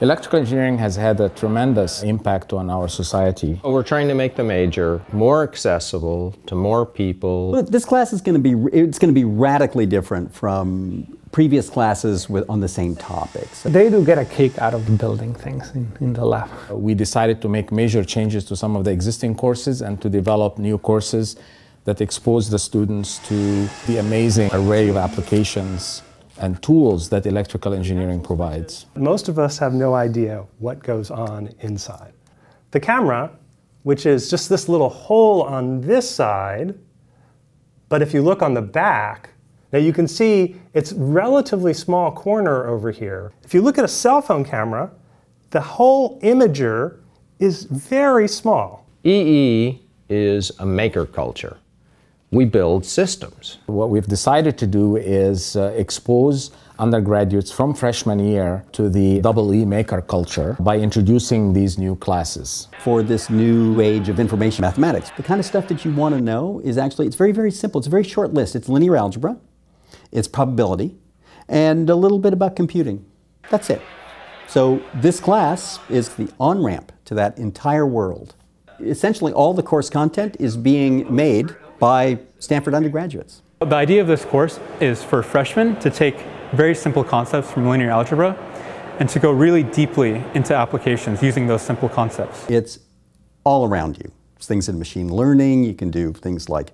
Electrical engineering has had a tremendous impact on our society. We're trying to make the major more accessible to more people. Well, this class is going to be it's going to be radically different from previous classes with, on the same topics. They do get a kick out of building things in, in the lab. We decided to make major changes to some of the existing courses and to develop new courses that expose the students to the amazing array of applications and tools that electrical engineering provides. Most of us have no idea what goes on inside. The camera, which is just this little hole on this side, but if you look on the back, now you can see it's relatively small corner over here. If you look at a cell phone camera, the whole imager is very small. EE is a maker culture we build systems. What we've decided to do is uh, expose undergraduates from freshman year to the double E maker culture by introducing these new classes. For this new age of information mathematics, the kind of stuff that you want to know is actually, it's very, very simple. It's a very short list. It's linear algebra, it's probability, and a little bit about computing. That's it. So this class is the on-ramp to that entire world. Essentially all the course content is being made by Stanford undergraduates. The idea of this course is for freshmen to take very simple concepts from linear algebra and to go really deeply into applications using those simple concepts. It's all around you. It's things in machine learning, you can do things like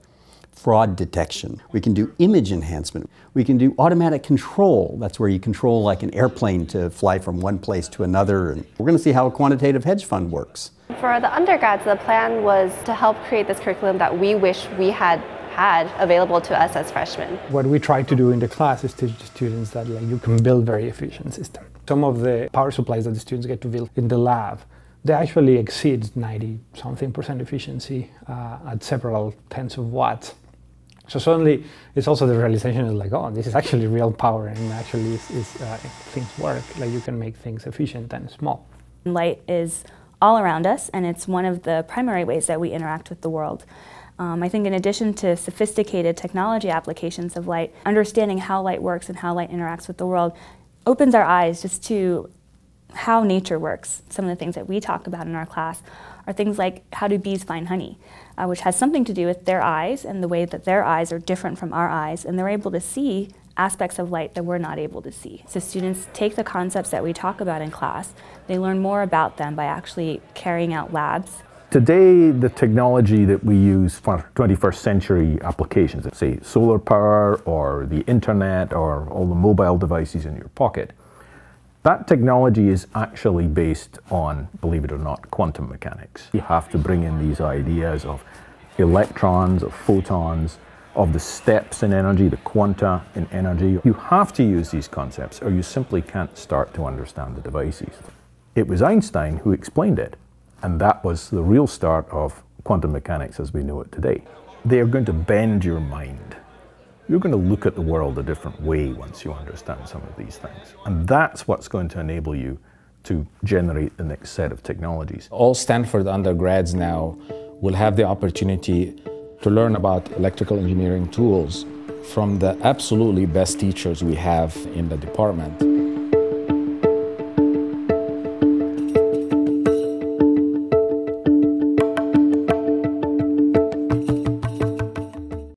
fraud detection. We can do image enhancement. We can do automatic control. That's where you control like an airplane to fly from one place to another. And we're going to see how a quantitative hedge fund works. For the undergrads, the plan was to help create this curriculum that we wish we had had available to us as freshmen. What we try to do in the class is teach the students that like, you can build very efficient system. Some of the power supplies that the students get to build in the lab, they actually exceed 90 something percent efficiency uh, at several tens of watts. So suddenly, it's also the realization is like, oh, this is actually real power, and actually, uh, things work. Like you can make things efficient and small. Light is all around us, and it's one of the primary ways that we interact with the world. Um, I think in addition to sophisticated technology applications of light, understanding how light works and how light interacts with the world opens our eyes just to how nature works. Some of the things that we talk about in our class are things like how do bees find honey, uh, which has something to do with their eyes and the way that their eyes are different from our eyes, and they're able to see aspects of light that we're not able to see. So students take the concepts that we talk about in class, they learn more about them by actually carrying out labs. Today, the technology that we use for 21st century applications, say solar power or the internet or all the mobile devices in your pocket, that technology is actually based on, believe it or not, quantum mechanics. You have to bring in these ideas of electrons, of photons, of the steps in energy, the quanta in energy. You have to use these concepts or you simply can't start to understand the devices. It was Einstein who explained it, and that was the real start of quantum mechanics as we know it today. They are going to bend your mind. You're going to look at the world a different way once you understand some of these things. And that's what's going to enable you to generate the next set of technologies. All Stanford undergrads now will have the opportunity to learn about electrical engineering tools from the absolutely best teachers we have in the department.